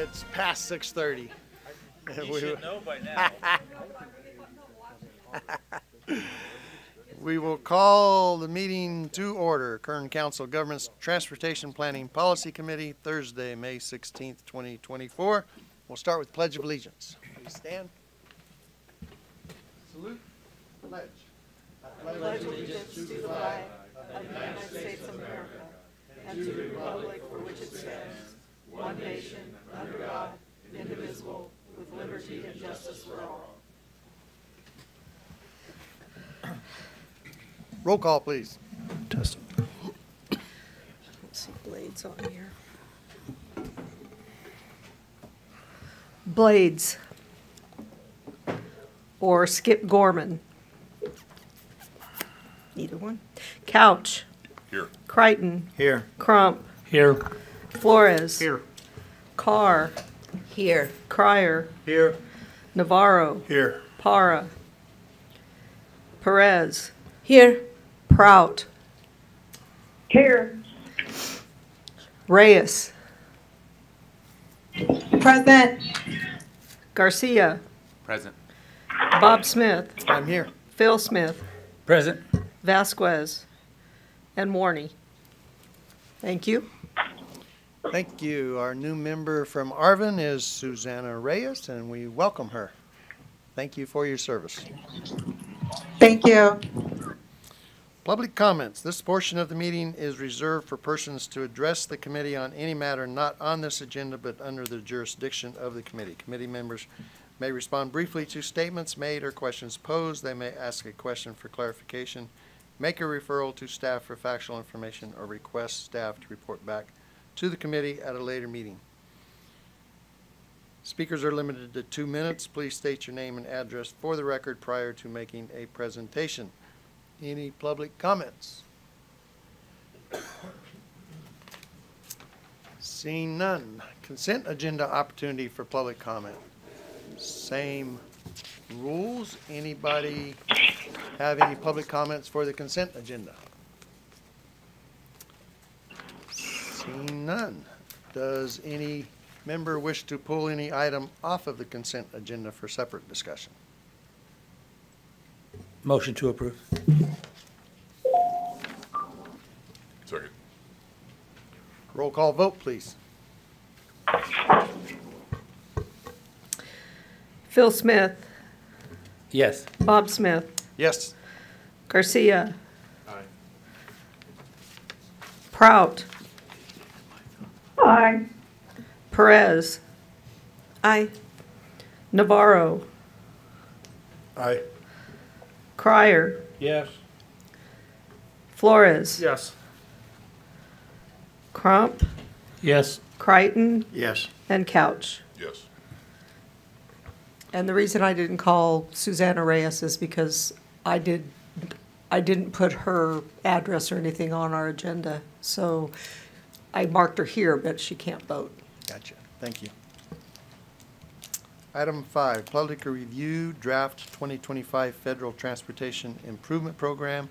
It's past six thirty. You should know by now. We will call the meeting to order. Kern Council Government's Transportation Planning Policy Committee, Thursday, May sixteenth, twenty twenty-four. We'll start with Pledge of Allegiance. Please stand. Salute. Pledge. pledge allegiance to the flag of the United States of America and to the republic for which it stands, one nation, under God, indivisible, with liberty and justice for all. Roll call, please. Let's see, Blades on here. Blades. Or Skip Gorman. Either one. Couch. Here. Crichton. Here. Crump. Here. Flores. Here. Carr. Here. Crier. Here. Navarro. Here. Para. Perez. Here. Prout. Here. Reyes. Present. Garcia. Present. Bob Smith. I'm here. Phil Smith. Present. Vasquez. And Warney. Thank you. Thank you. Our new member from Arvin is Susanna Reyes, and we welcome her. Thank you for your service. Thank you. Public comments. This portion of the meeting is reserved for persons to address the committee on any matter not on this agenda but under the jurisdiction of the committee. Committee members may respond briefly to statements made or questions posed. They may ask a question for clarification, make a referral to staff for factual information, or request staff to report back to the committee at a later meeting. Speakers are limited to two minutes. Please state your name and address for the record prior to making a presentation. Any public comments? Seeing none. Consent agenda opportunity for public comment. Same rules. Anybody have any public comments for the consent agenda? Seeing none. Does any member wish to pull any item off of the consent agenda for separate discussion? Motion to approve. Second. Roll call vote, please. Phil Smith. Yes. Bob Smith. Yes. Garcia. Aye. Prout. Aye. Perez. Aye. Navarro. Aye. Crier. Yes. Flores. Yes. Crump. Yes. Crichton. Yes. And Couch. Yes. And the reason I didn't call Susanna Reyes is because I did, I didn't put her address or anything on our agenda. So I marked her here, but she can't vote. Gotcha. Thank you. Item five, public review draft 2025 Federal Transportation Improvement Program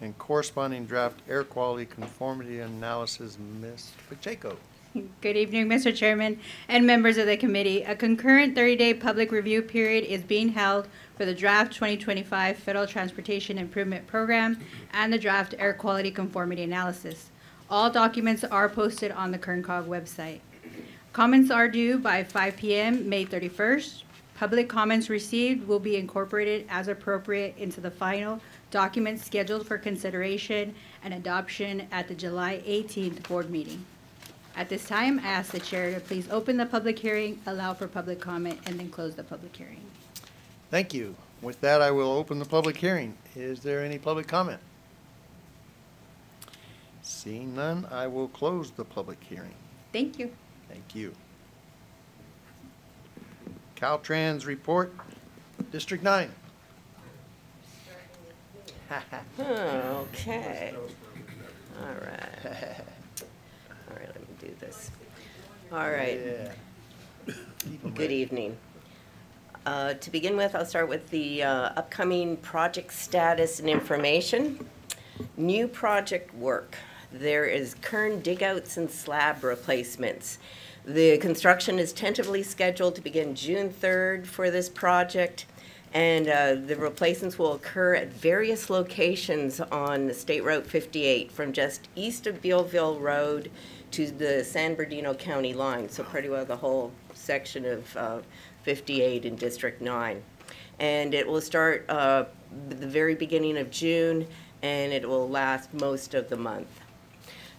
and corresponding draft air quality conformity analysis. Ms. Pacheco. Good evening, Mr. Chairman and members of the committee. A concurrent 30-day public review period is being held for the draft 2025 Federal Transportation Improvement Program and the draft air quality conformity analysis. All documents are posted on the Kern COG website. Comments are due by 5 p.m., May 31st. Public comments received will be incorporated as appropriate into the final document scheduled for consideration and adoption at the July 18th board meeting. At this time, I ask the chair to please open the public hearing, allow for public comment, and then close the public hearing. Thank you. With that, I will open the public hearing. Is there any public comment? Seeing none, I will close the public hearing. Thank you. Thank you. Caltrans report, District Nine. Okay. All right. All right, let me do this. All right. Yeah. Good evening. Uh, To begin with, I'll start with the uh, upcoming project status and information. New project work. There is current digouts and slab replacements. The construction is tentatively scheduled to begin June 3rd for this project, and uh, the replacements will occur at various locations on State Route 58, from just east of Bealville Road to the San Bernardino County line, so pretty well the whole section of uh, 58 in District 9. And it will start uh, the very beginning of June, and it will last most of the month.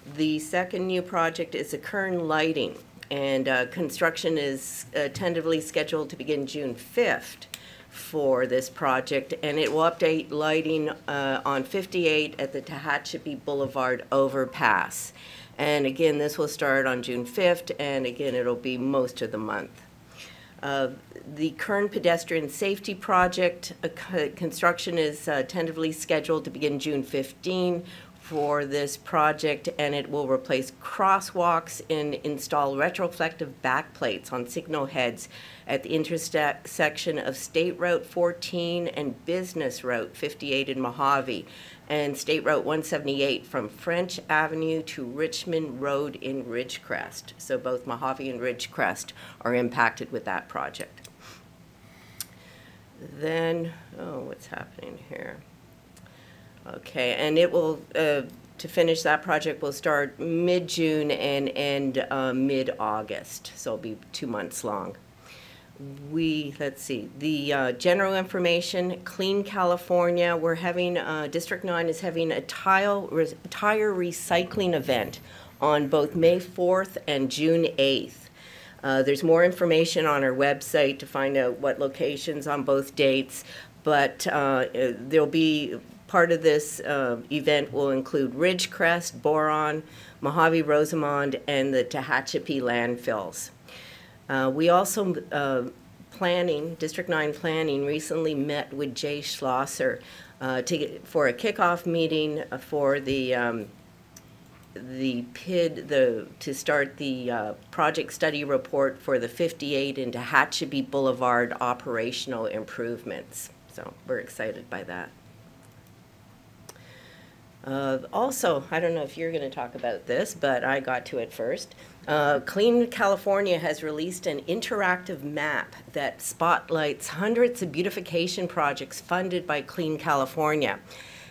The second new project is the Kern Lighting, and uh, construction is uh, tentatively scheduled to begin June 5th for this project, and it will update lighting uh, on 58 at the Tehachapi Boulevard overpass. And again, this will start on June 5th, and again, it'll be most of the month. Uh, The Kern Pedestrian Safety Project, uh, construction is uh, tentatively scheduled to begin June 15 for this project, and it will replace crosswalks and install retroflective backplates on signal heads at the intersection of State Route 14 and Business Route 58 in Mojave, and State Route 178 from French Avenue to Richmond Road in Ridgecrest. So both Mojave and Ridgecrest are impacted with that project. Then, oh, what's happening here? Okay, and it will, uh, to finish that project, will start mid-June and end uh, mid-August, so it'll be two months long. We, let's see, the uh, general information, Clean California, we're having, uh, District 9 is having a tile, re- tire recycling event on both May 4th and June 8th. Uh, There's more information on our website to find out what locations on both dates, but uh, uh, there'll be, part of this uh, event will include Ridgecrest, Boron, Mojave Rosamond, and the Tehachapi landfills. Uh, We also, uh, planning, District 9 Planning recently met with Jay Schlosser uh, to, for a kickoff meeting for the um, the PID, the, to start the uh, project study report for the 58 into Tehachapi Boulevard operational improvements. So we're excited by that. Uh, Also, I don't know if you're going to talk about this, but I got to it first. Uh, Clean California has released an interactive map that spotlights hundreds of beautification projects funded by Clean California.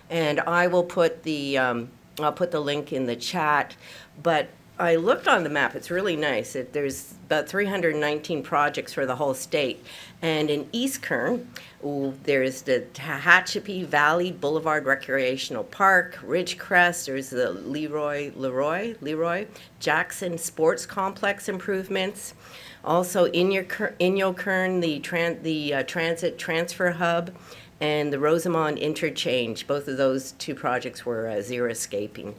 And I will put the, um, I'll put the link in the chat, but I looked on the map, it's really nice. It, there's about 319 projects for the whole state. And in East Kern, ooh, there's the Tehachapi Valley Boulevard Recreational Park, Ridgecrest, there's the Leroy, Leroy, Leroy, Jackson Sports Complex improvements. Also, in your, Ker- Inyokern, the tran, the uh, transit transfer hub, and the Rosamond interchange. Both of those two projects were uh, xeriscaping.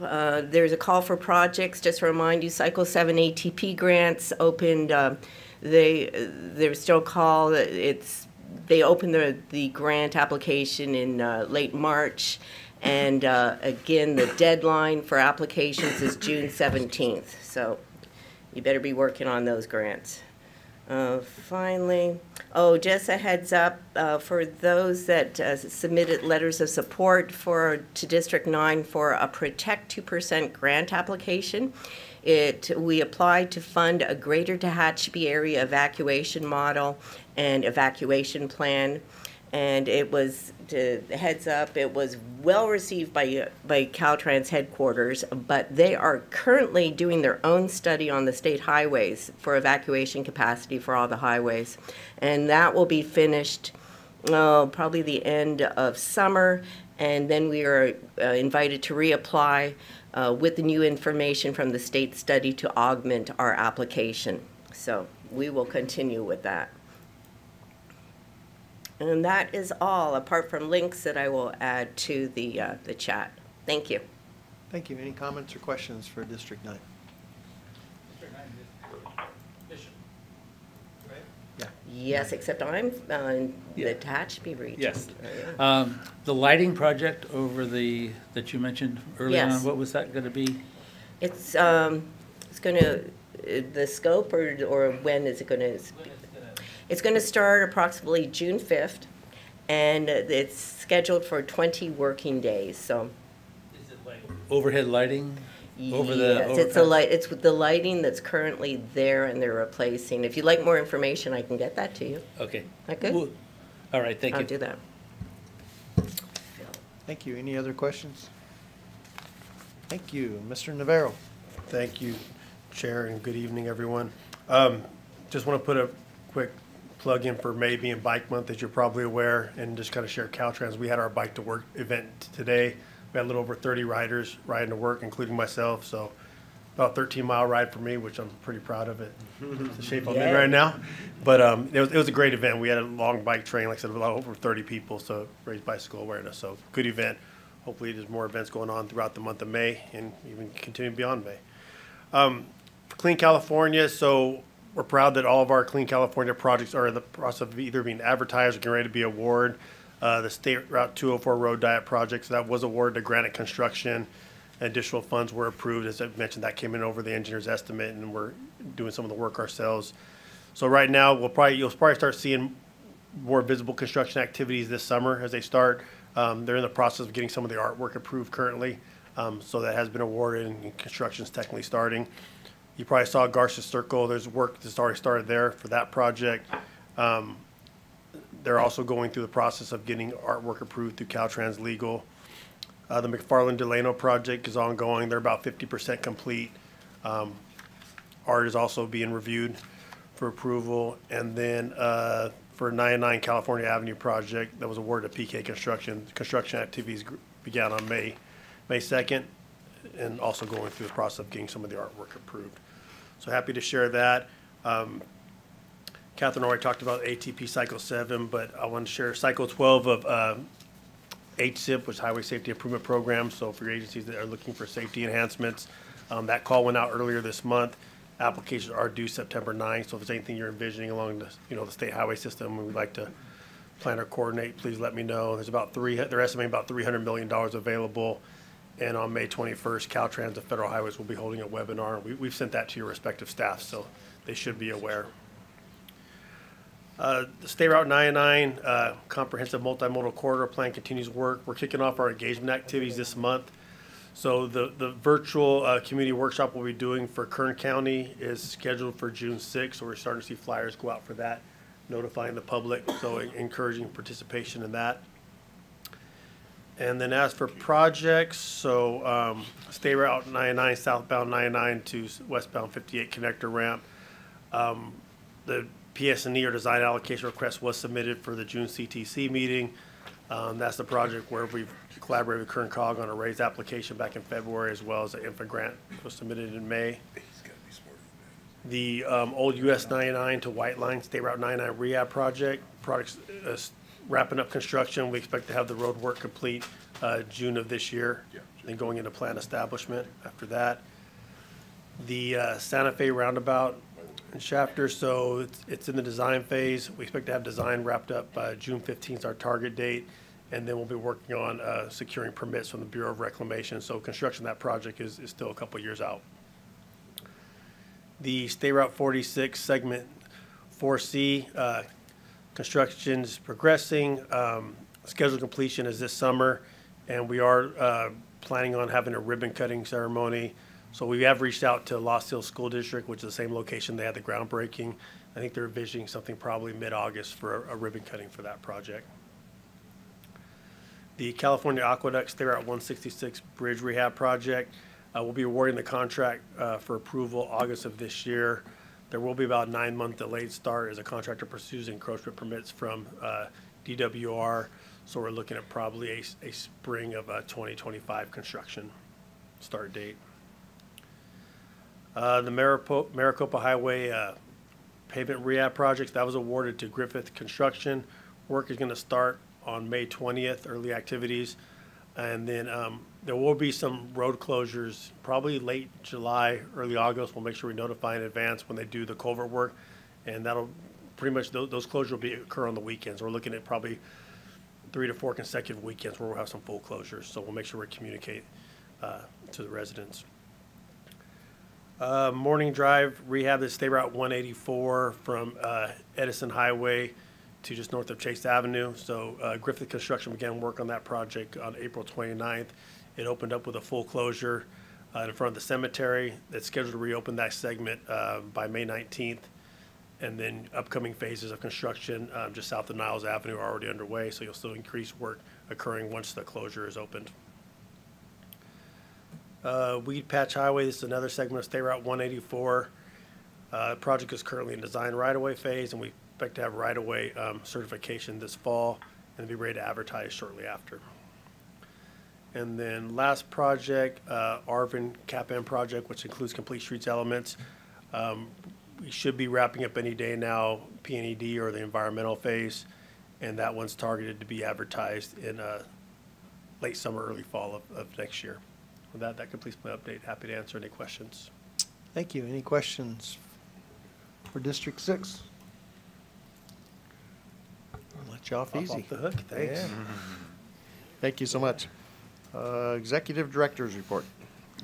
Uh, There's a call for projects, just to remind you, Cycle 7 ATP grants opened, uh, they, there's still a call, it's, they opened the, the grant application in uh, late March, and uh, again, the deadline for applications is June 17th, so you better be working on those grants. Uh, Finally, oh, just a heads up, uh, for those that uh, submitted letters of support for, to District 9 for a Protect 2% grant application, it, we applied to fund a Greater Tehachapi Area Evacuation Model and Evacuation Plan. And it was, to, heads up, it was well-received by, by Caltrans headquarters, but they are currently doing their own study on the state highways for evacuation capacity for all the highways. And that will be finished, uh, probably the end of summer, and then we are uh, invited to reapply uh, with the new information from the state study to augment our application. So we will continue with that. And that is all, apart from links that I will add to the, uh, the chat. Thank you. Thank you. Any comments or questions for District Nine? Yeah. Yes, except I'm uh, in Yeah. the Tehachapi region. Yes. Um, The lighting project over the, that you mentioned earlier on, Yes. what was that going to be? It's, um, it's gonna, uh, the scope or, or when is it gonna? It's gonna start approximately June fifth, and it's scheduled for twenty working days, so. Is it like overhead lighting over the? Yes, it's a light, it's the lighting that's currently there and they're replacing. If you'd like more information, I can get that to you. Okay. That good? Well, All right, thank I'll you. do that. Thank you. Any other questions? Thank you. Mr. Navarro. Thank you, Chair, and good evening, everyone. Um, Just want to put a quick plug in for May being Bike Month, as you're probably aware, and just kind of share Caltrans. We had our Bike to Work event today. We had a little over 30 riders riding to work, including myself, so about 13 mile ride for me, which I'm pretty proud of it. The shape I'm in right now. But um, it was, it was a great event. We had a long bike train, like I said, about over 30 people, so raised bicycle awareness. So good event. Hopefully, there's more events going on throughout the month of May and even continue beyond May. Um, Clean California, so we're proud that all of our Clean California projects are in the process of either being advertised or getting ready to be awarded. Uh, the State Route 204 Road Diet Project, so that was awarded to Granite Construction. Additional funds were approved, as I mentioned, that came in over the engineer's estimate, and we're doing some of the work ourselves. So right now, we'll probably, you'll probably start seeing more visible construction activities this summer as they start. Um, they're in the process of getting some of the artwork approved currently, um, so that has been awarded and construction's technically starting. You probably saw Garcia Circle, there's work that's already started there for that project. Um, they're also going through the process of getting artwork approved through Caltrans Legal. Uh, the McFarland Delano project is ongoing, they're about fifty percent complete. Um, art is also being reviewed for approval. And then uh, for 99 California Avenue project that was awarded to PK Construction, construction activities began on May, May 2nd, and also going through the process of getting some of the artwork approved. So happy to share that. Um, Catherine already talked about ATP Cycle 7, but I want to share Cycle 12 of uh, HSIP, which is Highway Safety Improvement Program. So for your agencies that are looking for safety enhancements, um, that call went out earlier this month. Applications are due September 9th, so if there's anything you're envisioning along the, you know, the state highway system, we'd like to plan or coordinate, please let me know. There's about three, they're estimating about $300 million available. And on May 21st, Caltrans and Federal Highways will be holding a webinar. We, we've sent that to your respective staff, so they should be aware. Uh, State Route 99 uh, Comprehensive Multimodal Corridor Plan continues work. We're kicking off our engagement activities this month. So the, the virtual uh, community workshop we'll be doing for Kern County is scheduled for June 6th. So we're starting to see flyers go out for that, notifying the public, so encouraging participation in that. And then as for projects, so um, State Route 99 southbound 99 to westbound 58 connector ramp. Um, The PS&E or design allocation request was submitted for the June CTC meeting. Um, That's the project where we've collaborated with Kern COG on a RAISE application back in February, as well as an INFRA grant was submitted in May. The um, old US 99 to White Line State Route 99 rehab project, products uh, wrapping up construction. We expect to have the road work complete uh, June of this year, then going into plant establishment after that. The uh, Santa Fe roundabout and Shafter, so it's, it's in the design phase. We expect to have design wrapped up by June 15th our target date. And then we'll be working on uh, securing permits from the Bureau of Reclamation. So construction of that project is, is still a couple years out. The State Route 46 segment 4C, uh, construction's progressing. Um, Scheduled completion is this summer, and we are uh, planning on having a ribbon cutting ceremony. So we have reached out to Lost Hills School District, which is the same location they had the groundbreaking. I think they're envisioning something probably mid-August for a- a ribbon cutting for that project. The California Aqueduct State Route 166 Bridge Rehab Project, uh, we'll be awarding the contract uh, for approval August of this year. There will be about a nine-month delayed start as a contractor pursues encroachment permits from uh, DWR. So we're looking at probably a spring of uh, 2025 construction start date. Uh, The Maripo- Maricopa Highway uh, pavement rehab projects, that was awarded to Griffith Construction. Work is going to start on May 20th, early activities. And then um, there will be some road closures, probably late July, early August. We'll make sure we notify in advance when they do the culvert work. And that'll, pretty much, tho- those closures will be, occur on the weekends. We're looking at probably three to four consecutive weekends where we'll have some full closures. So we'll make sure we communicate uh, to the residents. Uh, Morning Drive rehab is State Route 184 from uh, Edison Highway to just north of Chase Avenue. So uh, Griffith Construction began work on that project on April 29th, It opened up with a full closure uh, in front of the cemetery. That's scheduled to reopen that segment uh, by May 19th. And then upcoming phases of construction um, just south of Niles Avenue are already underway, so you'll still increase work occurring once the closure is opened. Uh, Weedpatch Highway, this is another segment of State Route 184. Uh, The project is currently in design right-of-way phase, and we Expect to have right-of-way um, certification this fall and be ready to advertise shortly after. And then last project, uh, Arvin CAPM project, which includes complete streets elements. Um, we should be wrapping up any day now, PNED or the environmental phase, and that one's targeted to be advertised in uh, late summer, early fall of, of next year. With that, that completes my update. Happy to answer any questions. Thank you. Any questions for District 6? Let you off Off easy. off the hook, thanks. Yeah. Thank you so much. Uh, Executive Director's Report.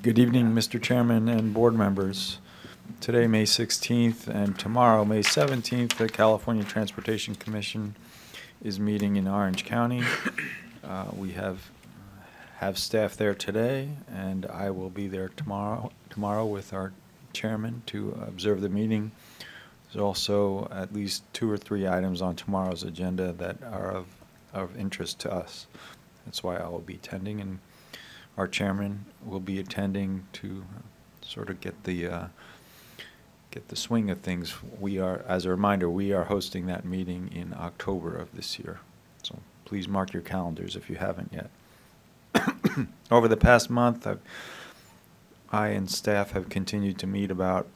Good evening, Mr. Chairman and board members. Today, May 16th, and tomorrow, May 17th, the California Transportation Commission is meeting in Orange County. Uh, We have, have staff there today, and I will be there tomorrow, tomorrow with our chairman to observe the meeting. There's also at least two or three items on tomorrow's agenda that are of, of interest to us. That's why I will be attending, and our chairman will be attending to sort of get the, uh, get the swing of things. We are, as a reminder, we are hosting that meeting in October of this year. So please mark your calendars if you haven't yet. Over the past month, I've, I and staff have continued to meet about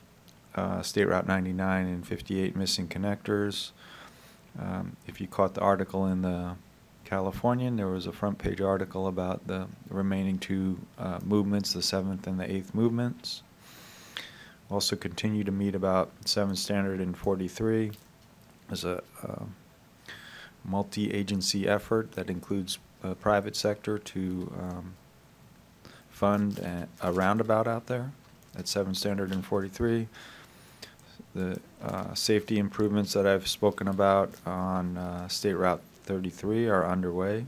uh, State Route 99 and 58 missing connectors. Um, If you caught the article in the Californian, there was a front page article about the remaining two uh, movements, the seventh and the eighth movements. Also continue to meet about 7 Standard and 43 as a uh, multi-agency effort that includes uh, private sector to um, fund a- a roundabout out there at 7 Standard and 43. The uh, safety improvements that I've spoken about on uh, State Route 33 are underway.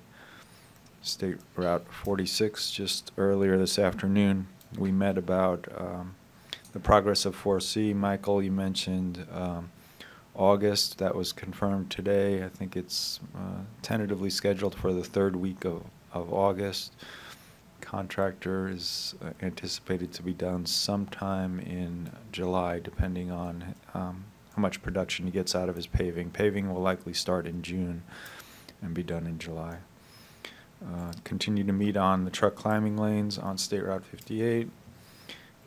State Route 46, just earlier this afternoon, we met about um, the progress of 4C. Michael, you mentioned um, August, that was confirmed today. I think it's uh, tentatively scheduled for the third week of, of August. Contractor is uh, anticipated to be done sometime in July, depending on um, how much production he gets out of his paving. Paving will likely start in June and be done in July. Uh, Continue to meet on the truck climbing lanes on State Route 58.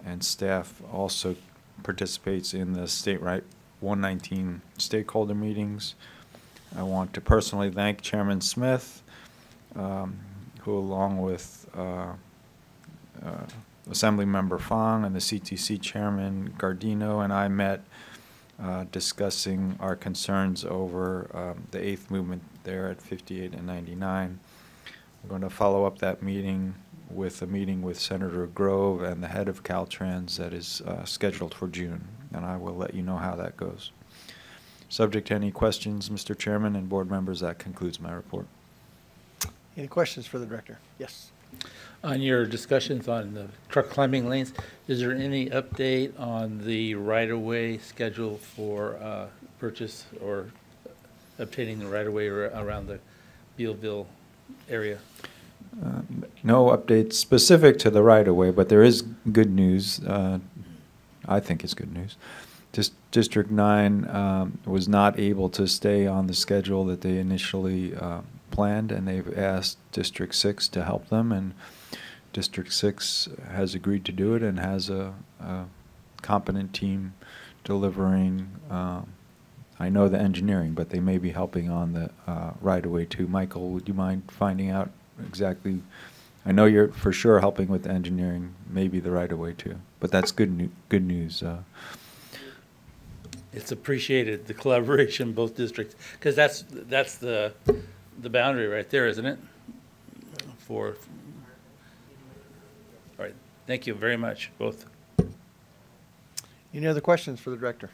And staff also participates in the State Route 119 stakeholder meetings. I want to personally thank Chairman Smith, um, who along with uh, uh, Assemblymember Fong and the CTC Chairman Guardino and I met uh, discussing our concerns over um, the eighth movement there at 58 and 99. We're going to follow up that meeting with a meeting with Senator Grove and the head of Caltrans that is uh, scheduled for June, and I will let you know how that goes. Subject to any questions, Mr. Chairman and board members, that concludes my report. Any questions for the director? Yes. On your discussions on the truck climbing lanes, is there any update on the right-of-way schedule for uh, purchase or obtaining the right-of-way around the Bealville area? Uh, No updates specific to the right-of-way, but there is good news. uh, I think it's good news. Dis- District 9 um, was not able to stay on the schedule that they initially uh, planned, and they've asked District 6 to help them, and District 6 has agreed to do it and has a a competent team delivering, um, I know the engineering, but they may be helping on the uh, right-of-way too. Michael, would you mind finding out exactly? I know you're for sure helping with the engineering, maybe the right-of-way too, but that's good, nu- good news. uh, It's appreciated, the collaboration, both districts, because that's, that's the, the boundary right there, isn't it? For, all right, thank you very much, both. Any other questions for the director?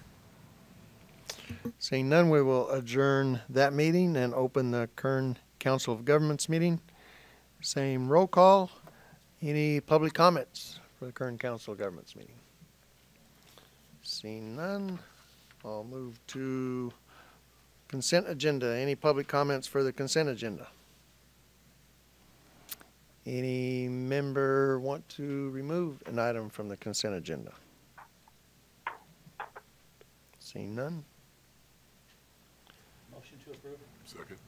Seeing none, we will adjourn that meeting and open the Kern Council of Governments meeting. Same roll call. Any public comments for the Kern council of governments meeting? Seeing none, I'll move to consent agenda. Any public comments for the consent agenda? Any member want to remove an item from the consent agenda? Seeing none, Motion to approve? Second.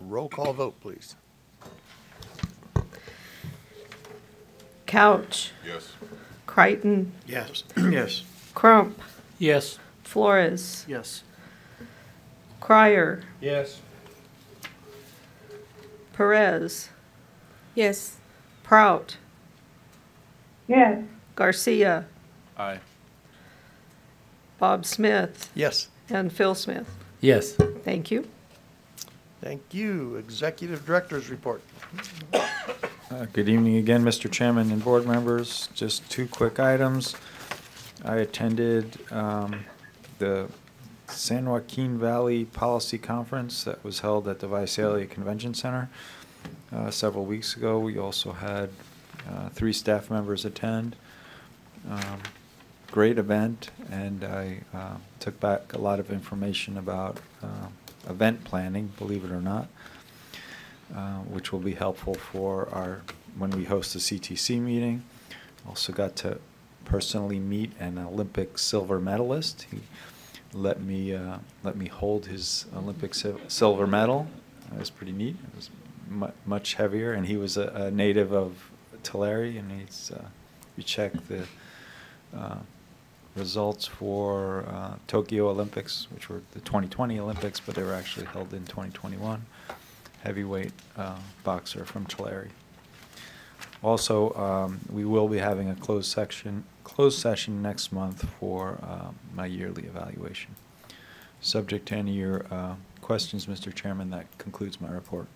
roll call vote, please. Couch, Yes. Crichton, Yes. Yes. Crump, Yes. Flores, Yes. Crier, Yes. Perez, Yes. Prout, yes, Garcia, Aye. Bob Smith, Yes. and Phil Smith. Yes. Thank you. Thank you. Executive Director's Report. Uh, Good evening again, Mr. Chairman and board members. Just two quick items. I attended um, the San Joaquin Valley Policy Conference that was held at the Visalia Convention Center uh, several weeks ago. We also had uh, three staff members attend. Um, Great event, and I uh, took back a lot of information about uh, event planning, believe it or not uh, which will be helpful for our, when we host the CTC meeting. Also got to personally meet an Olympic silver medalist. He let me, uh, let me hold his Olympic sil- silver medal. That was pretty neat. It was mu- much heavier, and he was a, a native of Tulare, and he's, uh, we checked the, uh, results for uh, Tokyo Olympics, which were the 2020 Olympics, but they were actually held in 2021. Heavyweight uh, boxer from Tulare. Also, um, we will be having a closed section, closed session next month for uh, my yearly evaluation. Subject to any of your uh, questions, Mr. Chairman, that concludes my report.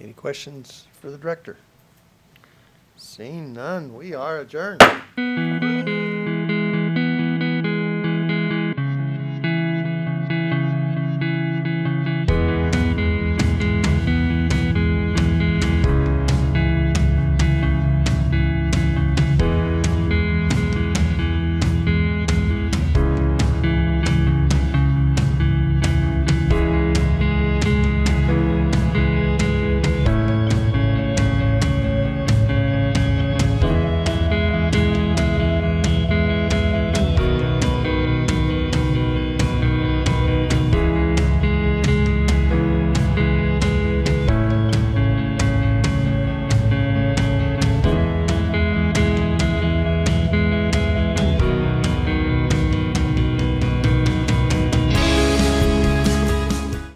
Any questions for the director? Seeing none, we are adjourned.